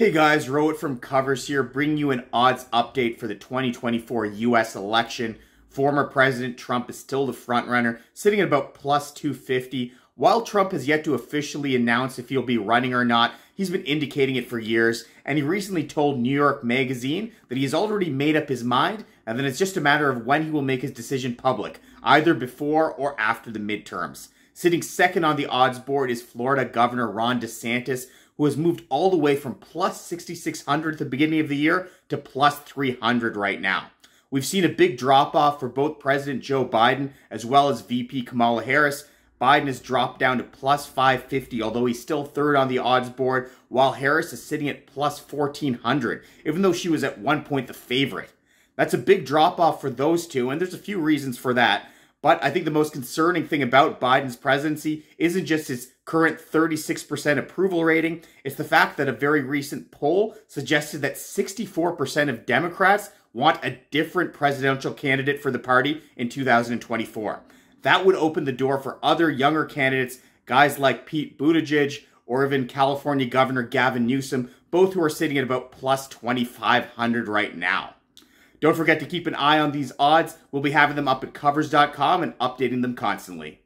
Hey guys, Rohit from Covers here, bringing you an odds update for the 2024 US election. Former President Trump is still the frontrunner, sitting at about plus 250. While Trump has yet to officially announce if he'll be running or not, he's been indicating it for years, and he recently told New York Magazine that he has already made up his mind, and that it's just a matter of when he will make his decision public, either before or after the midterms. Sitting second on the odds board is Florida Governor Ron DeSantis, who has moved all the way from plus 6,600 at the beginning of the year to plus 300 right now. We've seen a big drop off for both President Joe Biden as well as VP Kamala Harris. Biden has dropped down to plus 550, although he's still third on the odds board, while Harris is sitting at plus 1400, even though she was at one point the favorite. That's a big drop off for those two, and there's a few reasons for that. But I think the most concerning thing about Biden's presidency isn't just his current 36% approval rating, it's the fact that a very recent poll suggested that 64% of Democrats want a different presidential candidate for the party in 2024. That would open the door for other younger candidates, guys like Pete Buttigieg or even California Governor Gavin Newsom, both who are sitting at about plus 2,500 right now. Don't forget to keep an eye on these odds. We'll be having them up at covers.com and updating them constantly.